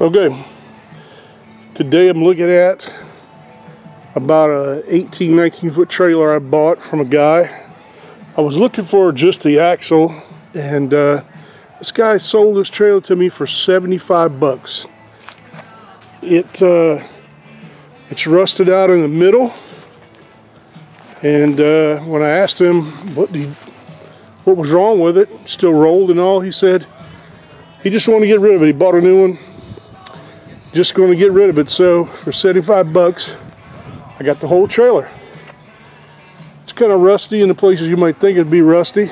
Okay, today I'm looking at about a 18, 19 foot trailer I bought from a guy. I was looking for just the axle and uh, this guy sold this trailer to me for 75 bucks. It uh, it's rusted out in the middle and uh, when I asked him what he, what was wrong with it, still rolled and all, he said he just wanted to get rid of it. He bought a new one just going to get rid of it. So for 75 bucks, I got the whole trailer. It's kind of rusty in the places you might think it'd be rusty.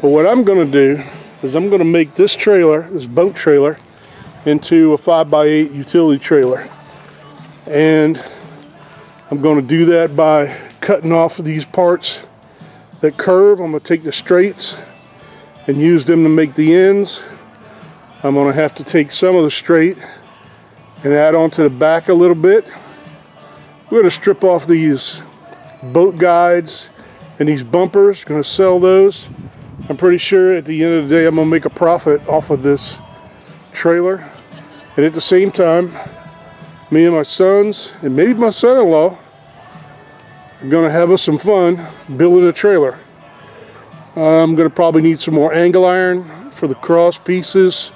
But what I'm going to do is I'm going to make this trailer, this boat trailer, into a 5x8 utility trailer. And I'm going to do that by cutting off these parts that curve. I'm going to take the straights and use them to make the ends I'm going to have to take some of the straight and add on to the back a little bit. We're going to strip off these boat guides and these bumpers. Going to sell those. I'm pretty sure at the end of the day I'm going to make a profit off of this trailer. And at the same time, me and my sons and maybe my son-in-law are going to have us some fun building a trailer. I'm going to probably need some more angle iron for the cross pieces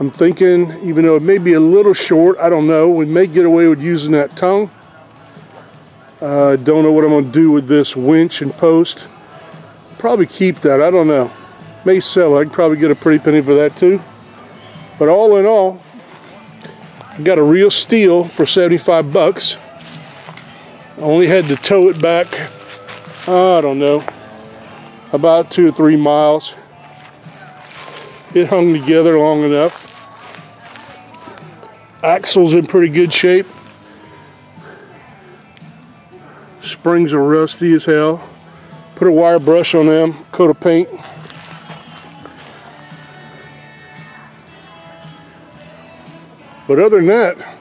I'm thinking, even though it may be a little short, I don't know, we may get away with using that tongue. I uh, don't know what I'm going to do with this winch and post. Probably keep that, I don't know. May sell it, I can probably get a pretty penny for that too. But all in all, got a real steal for 75 bucks. I only had to tow it back, I don't know, about two or three miles. It hung together long enough. Axle's in pretty good shape. Springs are rusty as hell. Put a wire brush on them, coat of paint. But other than that,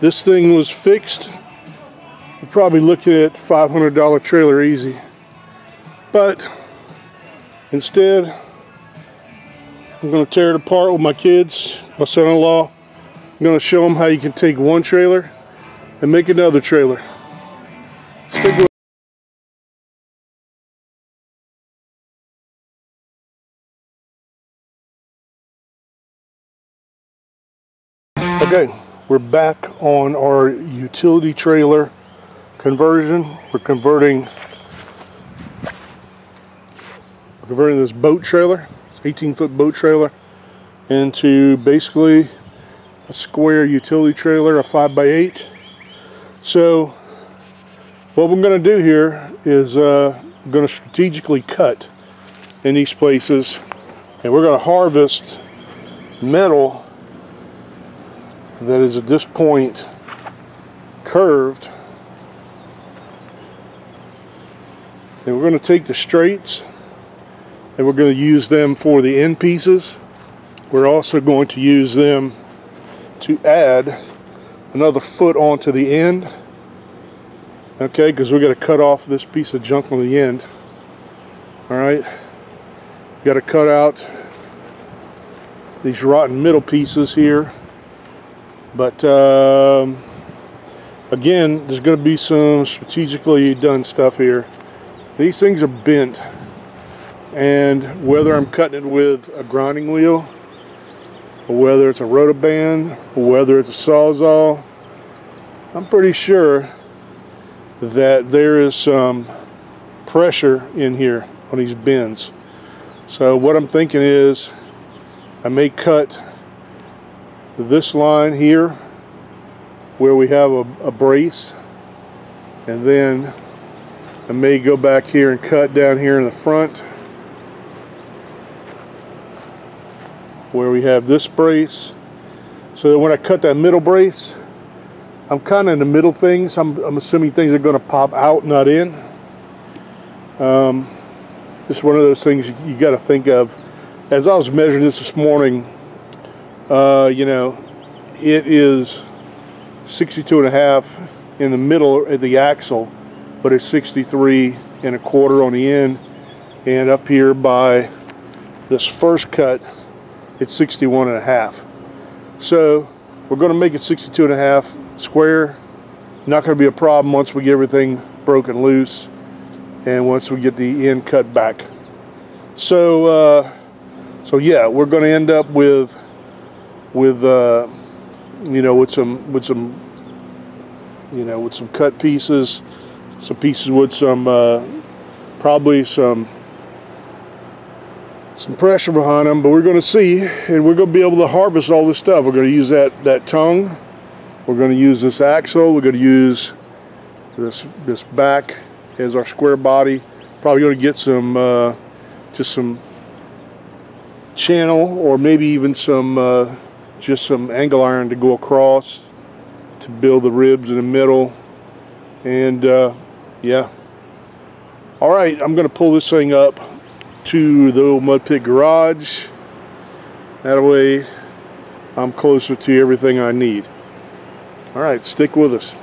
this thing was fixed. You're probably looking at $500 trailer easy. But instead, I'm going to tear it apart with my kids, my son-in-law. I'm going to show him how you can take one trailer and make another trailer. Okay, we're back on our utility trailer conversion. We're converting, converting this boat trailer 18 foot boat trailer into basically a square utility trailer, a 5x8. So what we're going to do here is uh, going to strategically cut in these places and we're going to harvest metal that is at this point curved and we're going to take the straights and we're going to use them for the end pieces. We're also going to use them to add another foot onto the end. Okay, because we're going to cut off this piece of junk on the end. Alright, got to cut out these rotten middle pieces here. But um, again, there's going to be some strategically done stuff here. These things are bent and whether I'm cutting it with a grinding wheel whether it's a portaband whether it's a sawzall I'm pretty sure that there is some pressure in here on these bends. So what I'm thinking is I may cut this line here where we have a, a brace and then I may go back here and cut down here in the front where we have this brace. So that when I cut that middle brace I'm kind of in the middle things. I'm, I'm assuming things are going to pop out not in. Um, just one of those things you, you got to think of. As I was measuring this this morning uh, you know it is 62 and a half in the middle at the axle but it's 63 and a quarter on the end. And up here by this first cut it's 61 and a half. So we're going to make it 62 and a half square. Not going to be a problem once we get everything broken loose and once we get the end cut back. So, uh, so yeah, we're going to end up with, with, uh, you know, with some, with some, you know, with some cut pieces, some pieces with some, uh, probably some some pressure behind them, but we're going to see, and we're going to be able to harvest all this stuff. We're going to use that, that tongue. We're going to use this axle. We're going to use this, this back as our square body. Probably going to get some, uh, just some channel or maybe even some, uh, just some angle iron to go across to build the ribs in the middle. And uh, yeah. All right, I'm going to pull this thing up to the old mud pit garage. That way I'm closer to everything I need. All right, stick with us.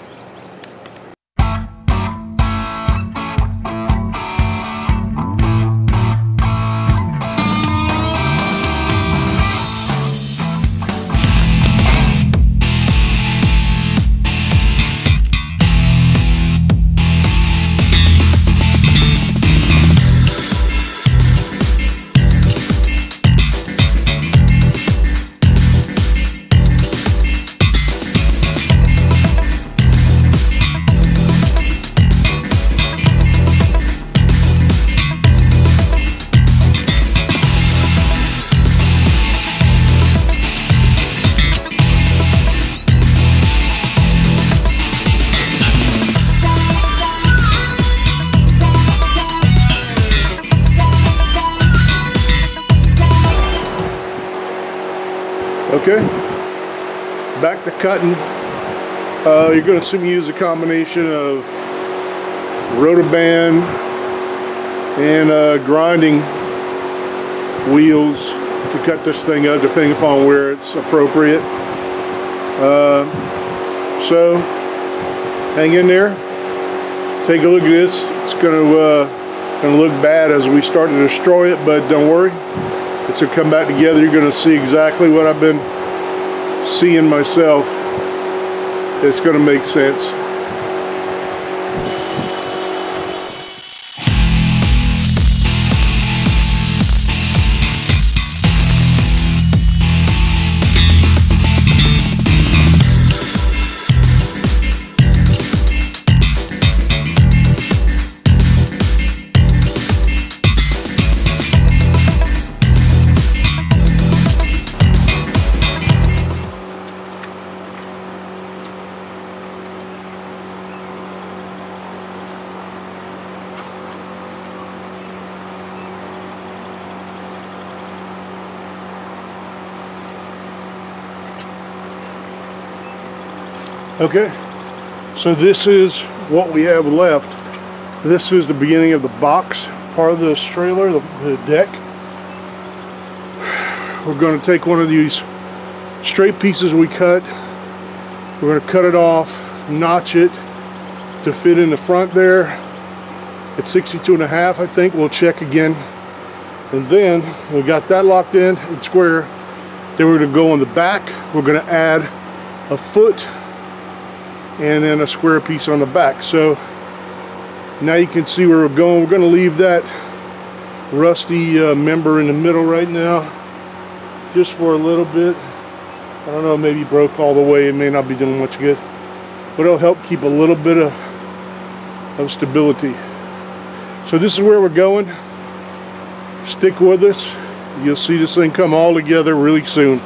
Okay, back to cutting. Uh, you're going to see me use a combination of portaband and uh, grinding wheels to cut this thing up depending upon where it's appropriate. Uh, so, hang in there. Take a look at this. It's going to, uh, going to look bad as we start to destroy it, but don't worry it's to come back together. You're going to see exactly what I've been seeing myself. It's going to make sense. Okay, so this is what we have left. This is the beginning of the box part of this trailer, the, the deck. We're going to take one of these straight pieces we cut. We're going to cut it off, notch it to fit in the front there at 62 and a half, I think. We'll check again. And then we got that locked in, and square. Then we're going to go on the back. We're going to add a foot and then a square piece on the back. So now you can see where we're going. We're going to leave that rusty uh, member in the middle right now just for a little bit. I don't know, maybe broke all the way. It may not be doing much good. But it'll help keep a little bit of, of stability. So this is where we're going. Stick with us. You'll see this thing come all together really soon.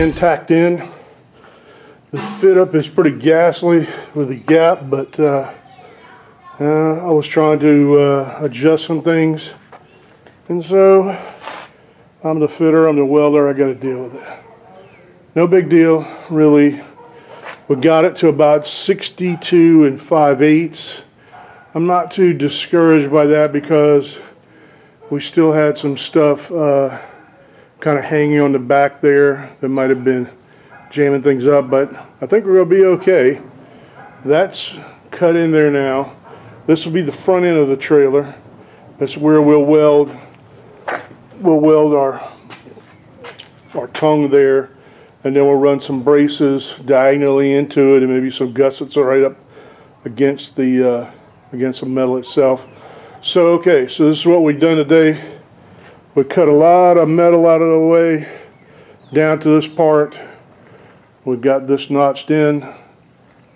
End tacked in. The fit up is pretty ghastly with the gap, but uh, uh, I was trying to uh, adjust some things. And so I'm the fitter, I'm the welder, I got to deal with it. No big deal, really. We got it to about 62 and 5 eighths. I'm not too discouraged by that because we still had some stuff uh, kind of hanging on the back there that might have been jamming things up, but I think we're going to be okay. That's cut in there now. This will be the front end of the trailer. That's where we'll weld we'll weld our our tongue there and then we'll run some braces diagonally into it and maybe some gussets right up against the uh, against the metal itself. So okay, so this is what we've done today. We cut a lot of metal out of the way down to this part. We've got this notched in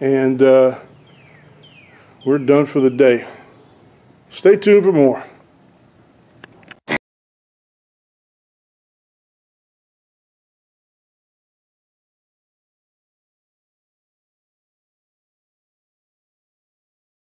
and uh, we're done for the day. Stay tuned for more.